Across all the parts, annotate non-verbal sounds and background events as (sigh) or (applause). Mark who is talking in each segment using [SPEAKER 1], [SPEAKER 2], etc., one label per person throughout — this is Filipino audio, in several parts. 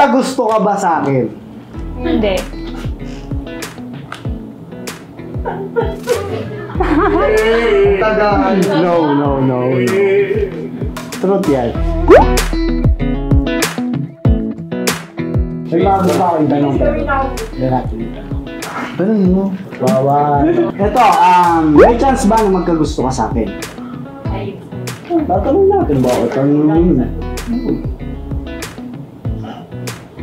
[SPEAKER 1] Magkagusto ka ba sa akin?
[SPEAKER 2] Hindi.
[SPEAKER 1] Tagal. No, no, no. Truth yan. May mga gusto akong tanong. Yan natin. Tanong mo. Wawa. Ito, um, may chance ba na magkagusto ka sa akin? Tatanong natin ba ako? Tanong mo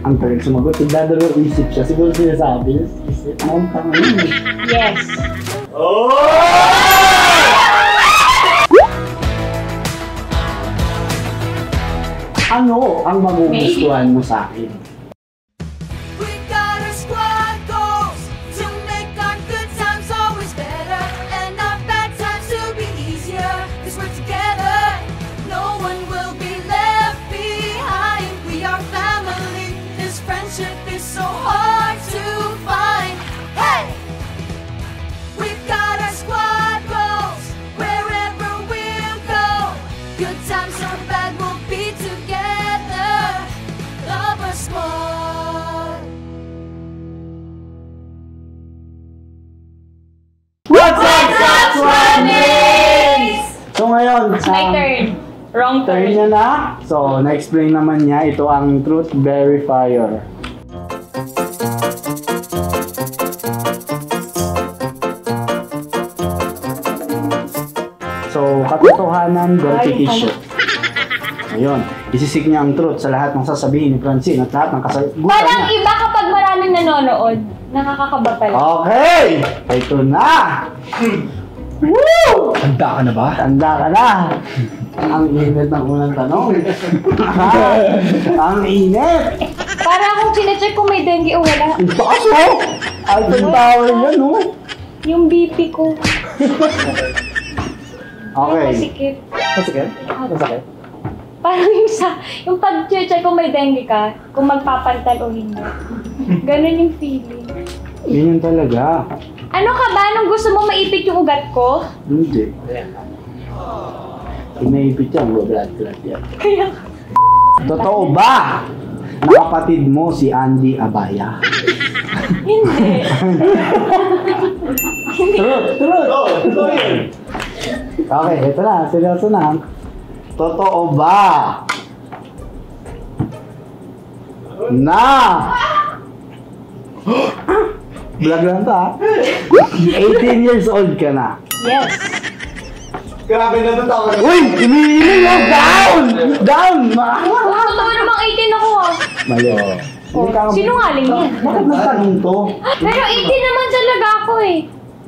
[SPEAKER 1] Ang tagal sumagot, nagdadalo isip siya. Siguro sinasabi. Isip, ang tanong yun.
[SPEAKER 2] Yes.
[SPEAKER 1] Ano ang magugustuhan mo sa akin? Ngayon, sa
[SPEAKER 2] My turn. Wrong
[SPEAKER 1] turn
[SPEAKER 2] turn.
[SPEAKER 1] niya na. So, na-explain naman niya, ito ang truth verifier. So, katotohanan verification. Ayun, isisik niya ang truth sa lahat ng sasabihin ni Francine at lahat ng kasagutan
[SPEAKER 2] Parang
[SPEAKER 1] niya.
[SPEAKER 2] iba kapag maraming nanonood. Nakakakaba pala.
[SPEAKER 1] Okay! Ito na! Woo!
[SPEAKER 3] Handa ka na ba?
[SPEAKER 1] Tanda ka na! Ang init ng unang tanong. (laughs) Ang init!
[SPEAKER 2] Para akong chinecheck kung may dengue o wala.
[SPEAKER 1] Ang taas mo! Eiffel Tower yan, no?
[SPEAKER 2] Yung BP ko. (laughs) Ay,
[SPEAKER 1] Okay.
[SPEAKER 2] masikip.
[SPEAKER 3] Masakit? Masakit?
[SPEAKER 2] Parang yung sa, yung pag-check kung may dengue ka, kung magpapantal o hindi. Ganun yung feeling.
[SPEAKER 1] Yun yun talaga.
[SPEAKER 2] Ano ka ba nung gusto mo maipit yung ugat ko?
[SPEAKER 1] Hindi. Inaipit yan, blood clot yan.
[SPEAKER 2] Kaya,
[SPEAKER 1] Totoo ba? Na kapatid mo si Andy Abaya.
[SPEAKER 2] hindi.
[SPEAKER 1] True, true. Okay, ito na. Seryoso na. Totoo ba? Na! (gasps) (gasps) Vlog lang to ah. 18 years old ka na.
[SPEAKER 2] Yes.
[SPEAKER 3] Grabe na ito ako.
[SPEAKER 1] Uy! Iniiling mo! Down! Down!
[SPEAKER 2] Totoo namang 18 ako ah.
[SPEAKER 1] Mali.
[SPEAKER 2] Oh,
[SPEAKER 1] Hindi ka-
[SPEAKER 2] sinungaling yan.
[SPEAKER 1] Bakit nagtanong to?
[SPEAKER 2] Pero 18 naman talaga ako eh.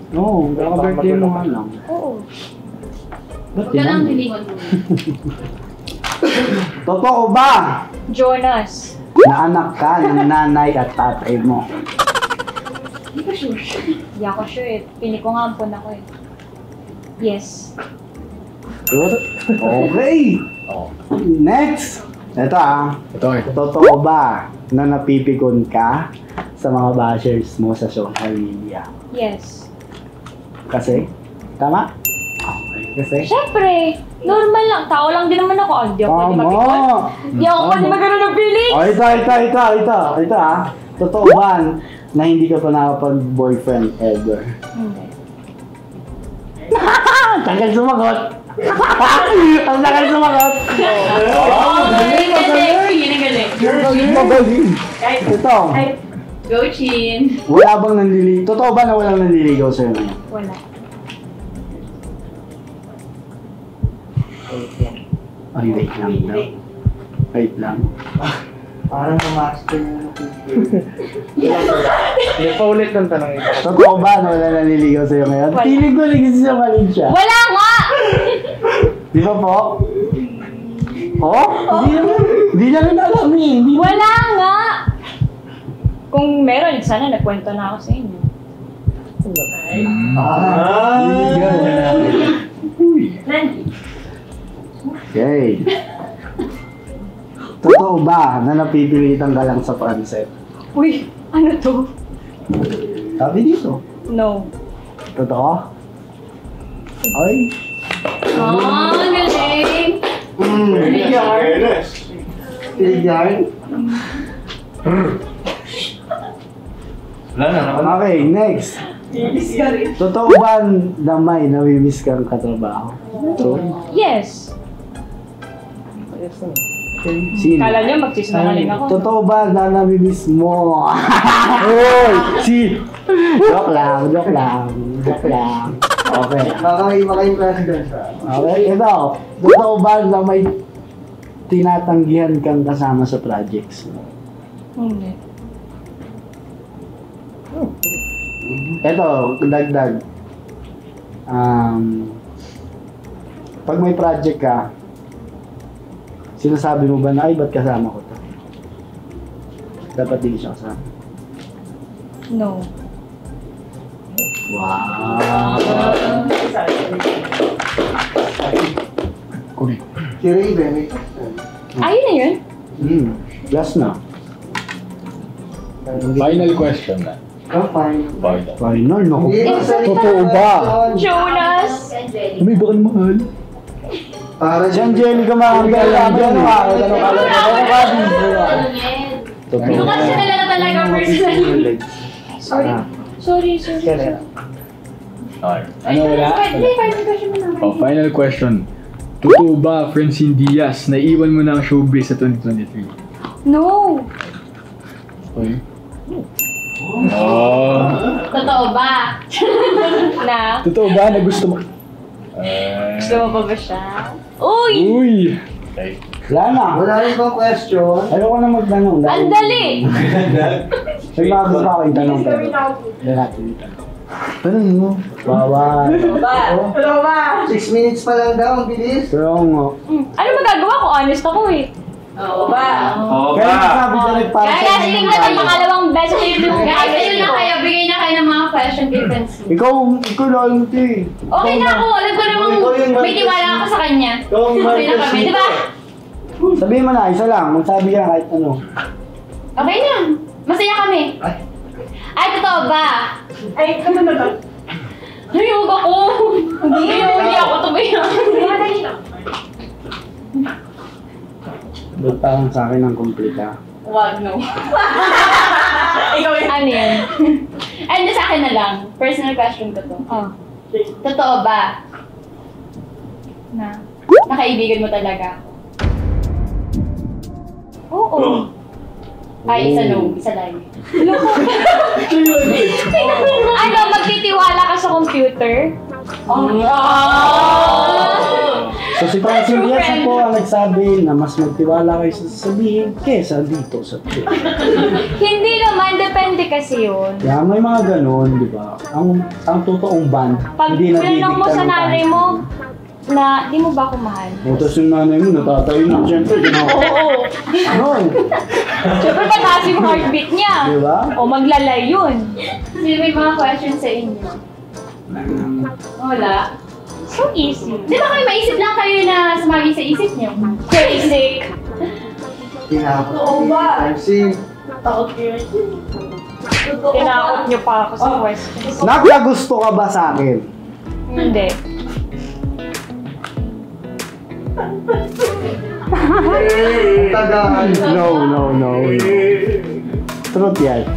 [SPEAKER 1] Oo, pero birthday mo nga lang.
[SPEAKER 2] Oo.
[SPEAKER 1] Ba't yan? (laughs) Totoo ba
[SPEAKER 2] Jonas.
[SPEAKER 1] na anak ka ng nanay at tatay mo?
[SPEAKER 2] Hindi ako sure eh. Pili ko nga ampun ako eh. Yes.
[SPEAKER 1] Good? Okay.
[SPEAKER 3] Oo.
[SPEAKER 1] Next. Ito ah.
[SPEAKER 3] Ito eh.
[SPEAKER 1] Totoo ba na napipikon ka sa mga bashers mo sa social media?
[SPEAKER 2] Yes.
[SPEAKER 1] Kasi? Tama? Okay. Kasi?
[SPEAKER 2] Siyempre, normal lang. Tao lang din naman ako. Hindi ako pwede
[SPEAKER 1] Tama!
[SPEAKER 2] mapikon. Hindi ako pwede magkaroon ng feelings.
[SPEAKER 1] Oh, ito, ito, ito, ito, ito ah. Totoo ba na hindi ka pa nakapag-boyfriend ever?
[SPEAKER 2] Hindi. (laughs)
[SPEAKER 1] Tagal sumagot! (laughs) Ang tagal sumagot!
[SPEAKER 2] Oh, galing, galing. Galing,
[SPEAKER 1] Magaling! Ito,
[SPEAKER 4] Go, Chin!
[SPEAKER 1] wala bang nanliligaw? Totoo ba na walang nanliligaw sa'yo ngayon?
[SPEAKER 2] Wala.
[SPEAKER 1] Ay, wait lang daw. Wait lang.
[SPEAKER 3] Parang na-master yung Hindi pa ulit ng tanong ito.
[SPEAKER 1] Totoo ba na wala nanliligaw sa'yo ngayon?
[SPEAKER 2] Wala.
[SPEAKER 1] Feeling ko lang siya malin siya.
[SPEAKER 2] Wala nga!
[SPEAKER 1] Di ba po? Oh? Hindi naman. Hindi na rin alam eh. Hindi
[SPEAKER 2] Wala nga! Kung meron, sana nagkwento na ako sa inyo.
[SPEAKER 1] Ah, Okay. Totoo ba na napipilitan ka lang sa pansep?
[SPEAKER 2] Uy, ano to?
[SPEAKER 1] Sabi dito.
[SPEAKER 2] No.
[SPEAKER 1] Totoo? Ay.
[SPEAKER 2] Ah, galing!
[SPEAKER 1] Mm. Yarn.
[SPEAKER 3] Wala na naman.
[SPEAKER 1] Okay, next. Totoo ba na may namimiss kang katrabaho? True?
[SPEAKER 2] Yes.
[SPEAKER 1] Sino?
[SPEAKER 2] Kala niya magsisinungaling ako.
[SPEAKER 1] Totoo ba na namimiss mo? (laughs) Hoy! Si! Joke lang, joke lang, joke lang. Okay.
[SPEAKER 3] Makakaiba kayong president sa...
[SPEAKER 1] Okay, ito. Totoo ba na may tinatanggihan kang kasama sa projects mo?
[SPEAKER 2] Hindi.
[SPEAKER 1] Ito, dagdag. Um, pag may project ka, sinasabi mo ba na, ay, ba't kasama ko to? Dapat di siya kasama.
[SPEAKER 2] No.
[SPEAKER 1] Wow! Correct.
[SPEAKER 3] Si Raven, may.
[SPEAKER 2] Ayun na yun.
[SPEAKER 1] Hmm. Last na.
[SPEAKER 5] Final question na.
[SPEAKER 3] Oh, fine.
[SPEAKER 5] Final.
[SPEAKER 1] Final, no?
[SPEAKER 2] Eh,
[SPEAKER 1] totoo ba?
[SPEAKER 2] Jonas!
[SPEAKER 5] May bakal mahal.
[SPEAKER 3] Para
[SPEAKER 1] Si Angelica Mahanggal lang dyan.
[SPEAKER 2] Hindi ko kasi nalala talaga personally. Sorry.
[SPEAKER 1] Ah.
[SPEAKER 2] Sorry, sorry. sorry.
[SPEAKER 5] Okay. Ano wala?
[SPEAKER 2] Hindi, final question mo naman.
[SPEAKER 5] Oh, final question. Totoo ba, Francine Diaz, naiwan mo na ang showbiz sa 2023?
[SPEAKER 2] No.
[SPEAKER 5] Okay. Oh.
[SPEAKER 4] Totoo ba?
[SPEAKER 2] Na?
[SPEAKER 5] Totoo ba na gusto mo? Uh,
[SPEAKER 2] Gusto mo pa ba siya? Uy!
[SPEAKER 5] uy! Okay.
[SPEAKER 1] Wala na.
[SPEAKER 3] Wala rin bang question?
[SPEAKER 1] Ayoko na magtanong.
[SPEAKER 2] Ang dali! (laughs)
[SPEAKER 1] May mga gusto ako itanong pero. Hindi natin itanong. Tanong mo. Bawal.
[SPEAKER 3] Six minutes pa lang daw, ang bilis.
[SPEAKER 1] Pero nga.
[SPEAKER 2] Ano magagawa ko? Honest ako eh.
[SPEAKER 4] Oo ba?
[SPEAKER 3] Oo
[SPEAKER 1] Kaya sabi ko rin para
[SPEAKER 2] Kaya
[SPEAKER 1] sa
[SPEAKER 2] tingnan ang pangalawang best favorite mo.
[SPEAKER 4] Guys, ayun na kayo. Bigay na kayo ng mga question Francine.
[SPEAKER 1] Ikaw, ikaw lang ito eh.
[SPEAKER 4] Okay na ako. Alam ko namang
[SPEAKER 3] yung
[SPEAKER 4] may tiwala ako sa kanya.
[SPEAKER 3] Ikaw ang
[SPEAKER 4] Okay na kami, di ba?
[SPEAKER 1] Sabihin mo na, isa lang. Magsabi ka kahit ano.
[SPEAKER 4] Okay na. Masaya kami. Ay, totoo ba? Ay, kamo na lang. Ay, huwag ako. Hindi, hindi ako tumayan.
[SPEAKER 1] Ba't parang sa akin ang kumplita?
[SPEAKER 4] Wag, no. (laughs)
[SPEAKER 2] Ano yan?
[SPEAKER 4] And sa akin na lang. Personal question ko to.
[SPEAKER 2] Oh.
[SPEAKER 4] Totoo ba?
[SPEAKER 2] Na?
[SPEAKER 4] Nakaibigan mo talaga ako?
[SPEAKER 2] Oo.
[SPEAKER 4] Ay, isa no. Isa lang. (laughs)
[SPEAKER 2] ano, magtitiwala ka sa computer?
[SPEAKER 4] Oh.
[SPEAKER 1] So si Francine
[SPEAKER 4] True
[SPEAKER 1] Diaz
[SPEAKER 4] friend.
[SPEAKER 1] po ang nagsabi na mas magtiwala kayo sa sasabihin kesa dito sa trip. (laughs)
[SPEAKER 2] Hindi naman, depende kasi yun.
[SPEAKER 1] Kaya may mga ganun, di ba? Ang ang totoong band,
[SPEAKER 2] Pag
[SPEAKER 1] hindi
[SPEAKER 2] tinanong
[SPEAKER 1] nabibigtan
[SPEAKER 2] mo sa nanay mo, na di mo ba ako mahal?
[SPEAKER 1] O, tapos yung nanay mo, natatayo na siyempre, ginawa.
[SPEAKER 2] Oo.
[SPEAKER 1] No,
[SPEAKER 2] Siyempre pataas yung heartbeat niya.
[SPEAKER 1] di ba?
[SPEAKER 2] O maglalay yun.
[SPEAKER 4] Sino may mga questions sa inyo? Wala.
[SPEAKER 2] So easy.
[SPEAKER 4] Di ba kayo maisip lang kayo na sumagi sa isip niyo?
[SPEAKER 2] Basic.
[SPEAKER 3] Tinapos.
[SPEAKER 4] Oo ba?
[SPEAKER 3] Francine.
[SPEAKER 4] Takot kayo.
[SPEAKER 2] Tinakot niyo pa ako sa question.
[SPEAKER 1] Nagkagusto ka ba sa akin?
[SPEAKER 2] Hindi.
[SPEAKER 3] Tagal.
[SPEAKER 1] No, no, no. Truth yan.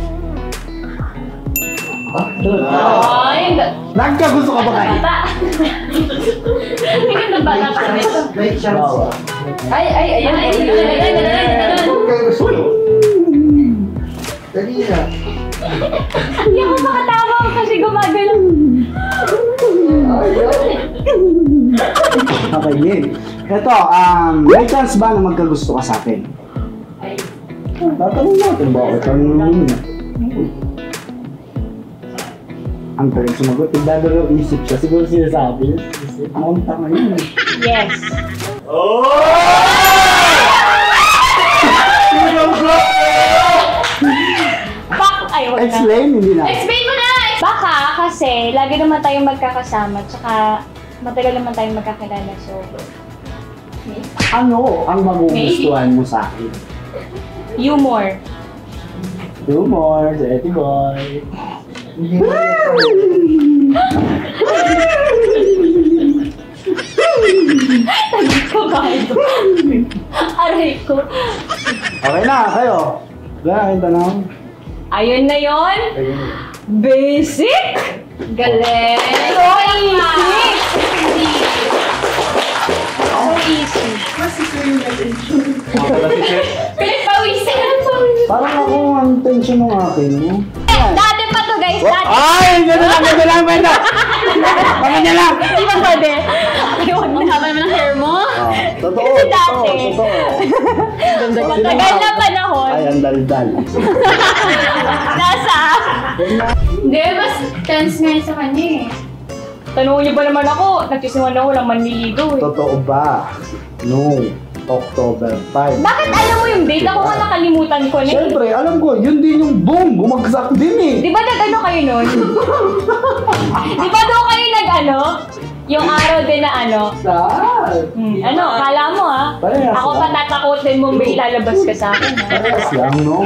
[SPEAKER 4] Ay,
[SPEAKER 1] Nagkagusto ka ba kayo?
[SPEAKER 3] May chance.
[SPEAKER 4] Ay, ay, ayan, ay, ay, ay, ay, ay, ay, ay.
[SPEAKER 3] Huwag kayo gusto. Dali na.
[SPEAKER 2] Hindi ako makatawa kasi gumagalaw.
[SPEAKER 1] Okay, game. Ito, um, may chance ba na magkagusto ka sa akin? Tatanong natin, bakit? Tanong naman na. Ang tagal sumagot, nagdadalaw isip siya. Siguro sinasabi mukhang tanga yun.
[SPEAKER 2] Yes. Bak ay, wag na.
[SPEAKER 1] Explain, hindi na.
[SPEAKER 4] Explain mo na!
[SPEAKER 2] Baka kasi lagi naman tayong magkakasama tsaka matagal naman tayong magkakilala so
[SPEAKER 1] Ano ang magugustuhan mo sa akin?
[SPEAKER 2] humor.
[SPEAKER 1] Humor, Eti Boy.
[SPEAKER 2] Aray ko.
[SPEAKER 1] Okay na, kayo. Wala kayong tanong?
[SPEAKER 2] Ayun na yon. Basic!
[SPEAKER 4] Galing.
[SPEAKER 2] So easy! So easy.
[SPEAKER 4] Pinagpawisan.
[SPEAKER 1] Parang ako ang tension ng akin?
[SPEAKER 2] Eh, dati
[SPEAKER 1] Ay! Gano'n lang, gano'n lang! Tama niya lang!
[SPEAKER 2] Di ba pwede? Ayun
[SPEAKER 4] Ang
[SPEAKER 2] na.
[SPEAKER 4] haba naman ng hair mo.
[SPEAKER 1] Ah, totoo,
[SPEAKER 2] Kasi
[SPEAKER 1] totoo,
[SPEAKER 2] dati.
[SPEAKER 1] totoo.
[SPEAKER 2] Matagal na panahon.
[SPEAKER 1] Ay, ang daldal.
[SPEAKER 2] Nasa.
[SPEAKER 4] Hindi, mas tense ngayon sa kanya eh.
[SPEAKER 2] Tanungin niyo ba naman ako? Nagsisiwan ako lang manliligaw eh.
[SPEAKER 1] Totoo ba? No. October 5.
[SPEAKER 2] Bakit alam mo yung date? Ako nga nakalimutan ko na eh.
[SPEAKER 1] Siyempre, alam ko, yun din yung boom, bumagsak din eh.
[SPEAKER 2] Di ba nag-ano kayo nun? (laughs) Di ba doon kayo nag-ano? Yung araw din na ano?
[SPEAKER 1] Saan?
[SPEAKER 2] Hmm, ano, kala mo ah.
[SPEAKER 1] Parehas
[SPEAKER 2] Ako
[SPEAKER 1] lang.
[SPEAKER 2] pa tatakotin mo may lalabas ka sa akin ah.
[SPEAKER 1] Parehas lang, no?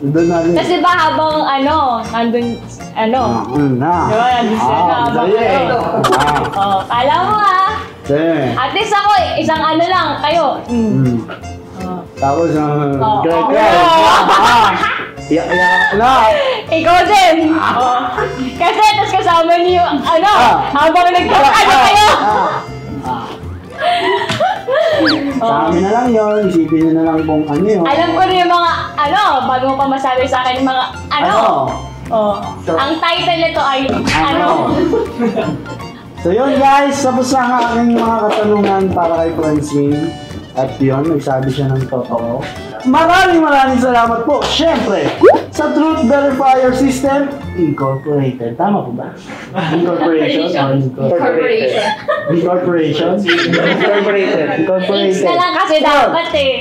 [SPEAKER 1] Doon namin.
[SPEAKER 2] Kasi ba habang ano, nandun, ano,
[SPEAKER 1] Ah, na.
[SPEAKER 2] Di ba, nandun sila na habang
[SPEAKER 1] madali eh.
[SPEAKER 2] ano.
[SPEAKER 1] Ah,
[SPEAKER 2] oh, kala mo ah.
[SPEAKER 1] Sige.
[SPEAKER 2] At least ako, isang ano lang, kayo. Hmm.
[SPEAKER 1] Mm.
[SPEAKER 2] Oh.
[SPEAKER 1] Tapos, uh,
[SPEAKER 2] Oh,
[SPEAKER 1] great,
[SPEAKER 2] oh.
[SPEAKER 1] great. (laughs) Ah, Iya, iya, na.
[SPEAKER 2] Ikaw din! Oh. Kasi, tapos kasama niyo, ano,
[SPEAKER 1] Ah.
[SPEAKER 2] habang nagkakano kayo.
[SPEAKER 1] Ah. (laughs) Sa amin na lang yun, isipin nyo na lang kung ano yun.
[SPEAKER 2] Alam ko na yung mga, ano, bago mo pa masabi sa akin yung mga, ano. Oh. Ang title nito ay, ano. (laughs)
[SPEAKER 1] So yun guys, tapos na ang aking mga katanungan para kay Francine. At yun, nagsabi siya ng totoo. Maraming maraming salamat po, syempre, sa Truth Verifier System Incorporated. Tama po ba? (laughs) Incorporation? or
[SPEAKER 4] Corporation.
[SPEAKER 1] Incorporation? Incorporated. Incorporated.
[SPEAKER 2] Na lang kasi dapat eh.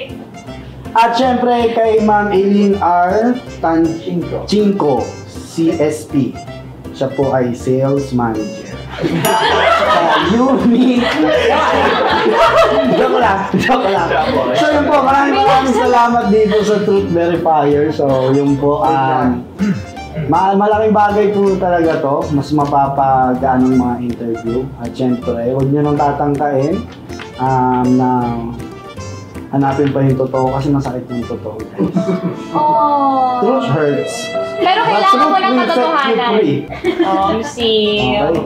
[SPEAKER 1] At syempre kay Ma'am Eileen R. Tanchinko, CSP. Siya po ay sales manager. Sa Unique. joke lang, joke lang. So yun po, maraming maraming salamat dito sa Truth Verifier. So yun po, um, ma malaking bagay po talaga to. Mas mapapagaan ng mga interview. At syempre, huwag nyo nang tatangkain um, na hanapin pa yung totoo kasi masakit yung totoo.
[SPEAKER 2] Oh.
[SPEAKER 1] Truth hurts.
[SPEAKER 2] Pero kailangan mo
[SPEAKER 1] truth
[SPEAKER 2] ng
[SPEAKER 1] will set you
[SPEAKER 2] katotohanan. Oh, si...
[SPEAKER 1] Okay.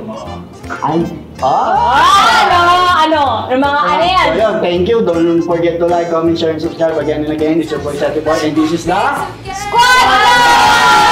[SPEAKER 1] Ay, ah!
[SPEAKER 2] Ah, ano, ano, yung mga ano yan.
[SPEAKER 1] So yun, thank you. Don't forget to like, comment, share, and subscribe again and again. It's your boy, Sati Boy, and this is the...
[SPEAKER 2] Squad!